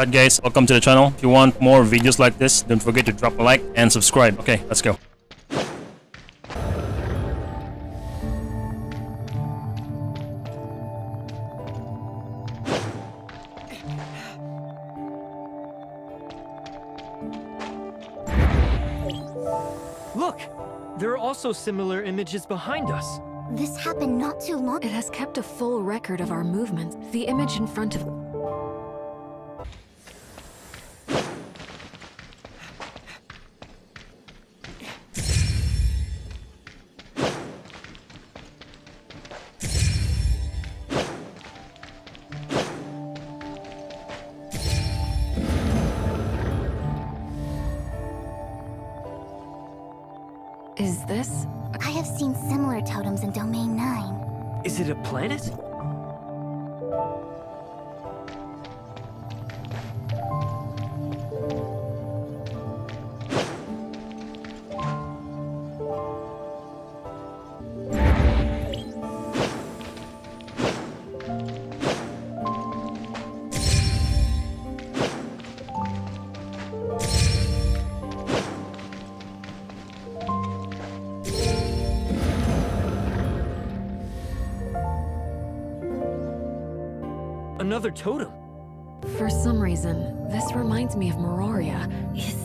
Right guys, welcome to the channel. If you want more videos like this, don't forget to drop a like and subscribe. Okay, let's go. Look! There are also similar images behind us. This happened not too long It has kept a full record of our movements. The image in front of... Is this? I have seen similar totems in Domain 9. Is it a planet? Another totem. For some reason, this reminds me of Mirroria. Is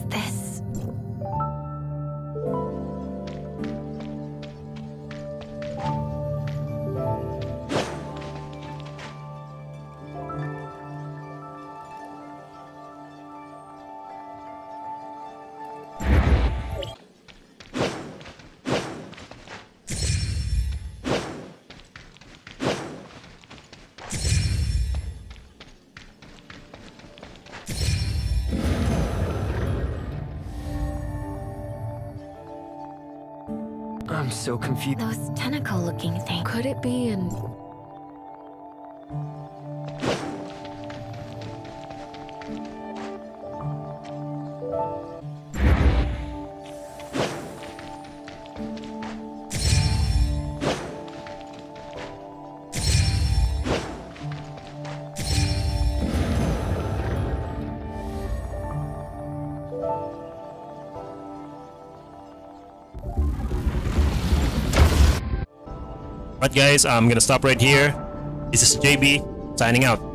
I'm so confused. Those tentacle-looking things. Could it be an... Right guys, I'm gonna stop right here. This is JB signing out.